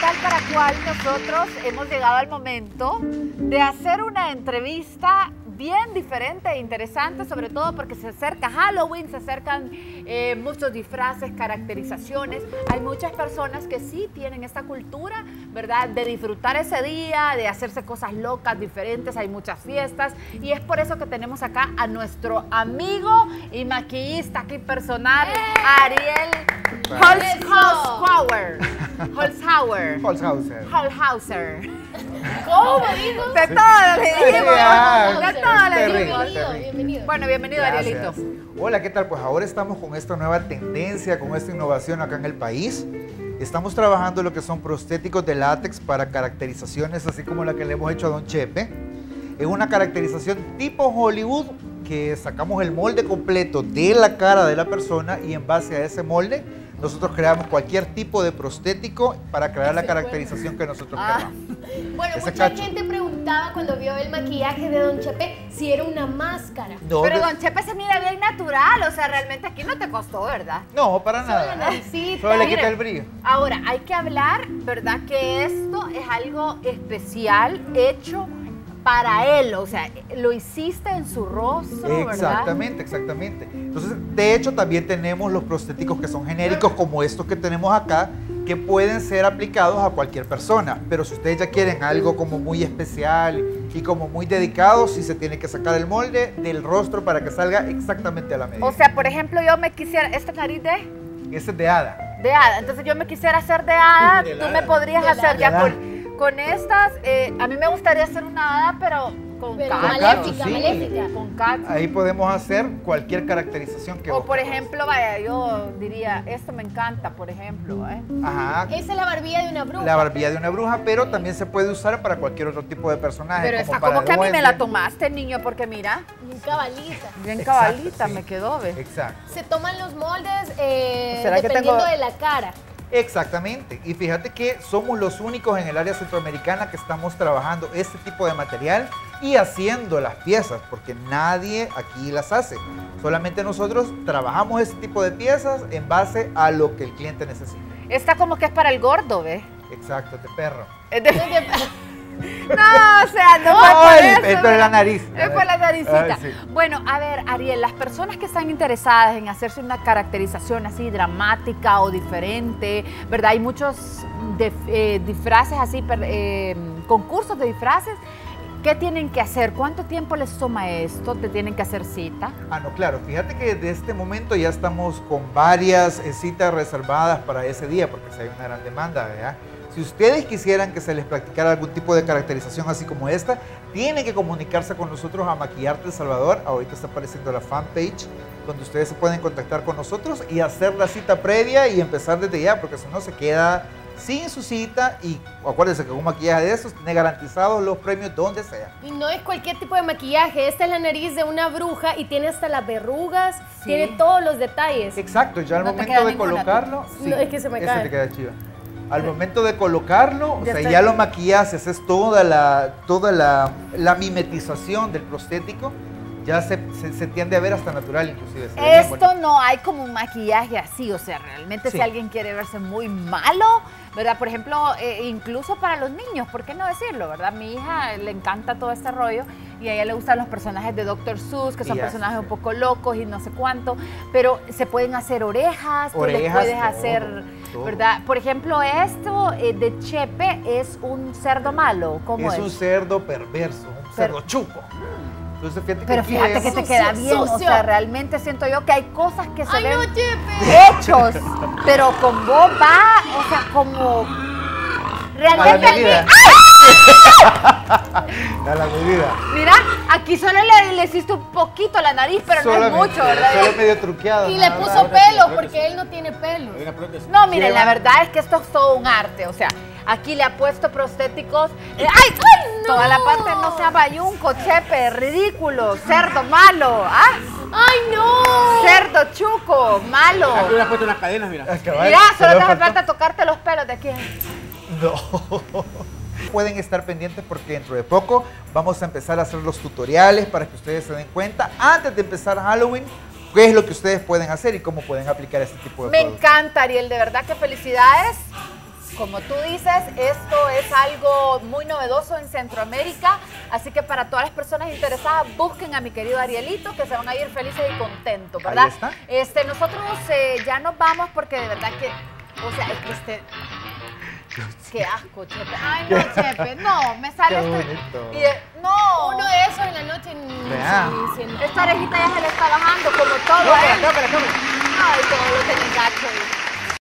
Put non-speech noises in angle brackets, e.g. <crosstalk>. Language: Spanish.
tal para cual nosotros hemos llegado al momento de hacer una entrevista bien diferente e interesante, sobre todo porque se acerca Halloween, se acercan eh, muchos disfraces, caracterizaciones. Hay muchas personas que sí tienen esta cultura, ¿verdad? De disfrutar ese día, de hacerse cosas locas, diferentes, hay muchas fiestas. Y es por eso que tenemos acá a nuestro amigo y maquillista aquí personal, Ariel Holzhauer. <laughs> Holzhauer. Holzhauser. Holzhauser. ¿Cómo digo? De todo le dijimos. De todo le terrible. dijimos. Bienvenido, bienvenido. Bueno, bienvenido. Arielito. Hola, ¿qué tal? Pues ahora estamos con esta nueva tendencia, con esta innovación acá en el país. Estamos trabajando lo que son prostéticos de látex para caracterizaciones, así como la que le hemos hecho a Don Chepe. Es una caracterización tipo Hollywood, que sacamos el molde completo de la cara de la persona y en base a ese molde nosotros creamos cualquier tipo de prostético para crear la caracterización que nosotros Ah. queramos. <laughs> Bueno, Ese mucha cacho. gente preguntaba cuando vio el maquillaje de Don Chepe si era una máscara. No, Pero de- Don Chepe se mira bien natural, o sea, realmente aquí no te costó, ¿verdad? no, para nada. Solo le quita el brillo. Ahora, hay que hablar, ¿verdad? Que esto es algo especial hecho para él, o sea, lo hiciste en su rostro, ¿verdad? Exactamente, exactamente. Entonces, de hecho, también tenemos los prostéticos que son genéricos, como estos que tenemos acá, que pueden ser aplicados a cualquier persona. Pero si ustedes ya quieren algo como muy especial y como muy dedicado, sí se tiene que sacar el molde del rostro para que salga exactamente a la medida. O sea, por ejemplo, yo me quisiera, esta nariz de, Ese es de hada. de hada, entonces yo me quisiera hacer de hada, De tú hada. me podrías De hacer De ya con, con estas, eh, a mí me gustaría hacer una hada, pero con Pero cacho. maléfica, sí. maléfica. Con cacho. Ahí podemos hacer cualquier caracterización que O vos por ejemplo, vaya, yo diría, esto me encanta, por ejemplo, ¿eh? Ajá. Esa es la barbilla de una bruja. La barbilla de una bruja, pero también se puede usar para cualquier otro tipo de personaje. Pero como esta para como que a mí me la tomaste, niño, porque mira, Bien cabalita. bien Exacto, cabalita sí. me quedó, ¿ves? Exacto. Se toman los moldes eh, ¿Será que dependiendo tengo- de la cara. Exactamente. Y fíjate que somos los únicos en el área centroamericana que estamos trabajando este tipo de material y haciendo las piezas, porque nadie aquí las hace. Solamente nosotros trabajamos este tipo de piezas en base a lo que el cliente necesita. Esta como que es para el gordo, ¿ves? Exacto, este perro. Es de- <laughs> No, o sea, no fue por Ay, eso, esto es la nariz. Es por la naricita. Sí. Bueno, a ver, Ariel, las personas que están interesadas en hacerse una caracterización así dramática o diferente, ¿verdad? Hay muchos eh, disfraces así, eh, concursos de disfraces. ¿Qué tienen que hacer? ¿Cuánto tiempo les toma esto? ¿Te tienen que hacer cita? Ah, no, claro. Fíjate que desde este momento ya estamos con varias eh, citas reservadas para ese día, porque si hay una gran demanda, ¿verdad? Si ustedes quisieran que se les practicara algún tipo de caracterización así como esta, tienen que comunicarse con nosotros a Maquillarte El Salvador. Ahorita está apareciendo la fanpage donde ustedes se pueden contactar con nosotros y hacer la cita previa y empezar desde ya, porque si no se queda sin su cita y acuérdense que con un maquillaje de estos tiene garantizados los premios donde sea. Y no es cualquier tipo de maquillaje. Esta es la nariz de una bruja y tiene hasta las verrugas, Sí. tiene todos los detalles. Exacto, ya al No momento de colocarlo, No, es que se me cae. te queda chido. Al momento de colocarlo, o Ya sea, estoy- ya lo maquillas, haces toda la, toda la, la mimetización del prostético, ya se, se- se tiende a ver hasta natural inclusive. Esto no hay como un maquillaje así, o sea, realmente Sí. si alguien quiere verse muy malo, ¿verdad? Por ejemplo, eh, incluso para los niños, ¿por qué no decirlo, verdad? Mi hija le encanta todo este rollo y a ella le gustan los personajes de Dr. Seuss, que son Y ya, personajes un poco locos y no sé cuánto, pero se pueden hacer orejas, Orejas, puedes todo, hacer, todo. ¿verdad? Por ejemplo, esto eh, de Chepe es un cerdo malo, ¿cómo es? Es un cerdo perverso, un cerdo chuco. Entonces, fíjate Pero aquí fíjate es- que te queda bien, o sea, realmente siento yo que hay cosas que se ¡Ay, ven no, hechos, pero con vos va, o sea, como a la realmente medida. a la <laughs> medida. mira, aquí solo le, le hiciste un poquito a la nariz, pero no es mucho, ¿verdad? Solo medio truqueado. Y le puso pelo porque él no tiene pelo. No, miren, la verdad es que esto es todo un arte, o sea, aquí le ha puesto prostéticos. eh, ¡Ay! ¡Ay! no! Toda la parte no sea bayunco, chepe, ridículo, cerdo malo, ¿ah? ¡Ay, no! Cerdo chuco, malo. Aquí le has puesto unas cadenas, mira. Mira, solo te hace falta tocarte los pelos de aquí. No. <laughs> Pueden estar pendientes porque dentro de poco vamos a empezar a hacer los tutoriales para que ustedes se den cuenta antes de empezar Halloween qué es lo que ustedes pueden hacer y cómo pueden aplicar este tipo de Me productos. encanta, Ariel, de verdad que felicidades. Como tú dices, esto es algo muy novedoso en Centroamérica, así que para todas las personas interesadas, busquen a mi querido Arielito, que se van a ir felices y contentos, ¿verdad? Ahí está. Este, nosotros eh, ya nos vamos porque de verdad que, o sea, es que este... Qué asco, Chepe. <laughs> Ay, no, Chepe, no, me sale Qué bonito. y de- no, Uno de esos en la noche. Vea. sí, sí, no. esta orejita ya se le está bajando como todo, No, ¿eh? acá, para acá. Ay, todo lo que me gacho.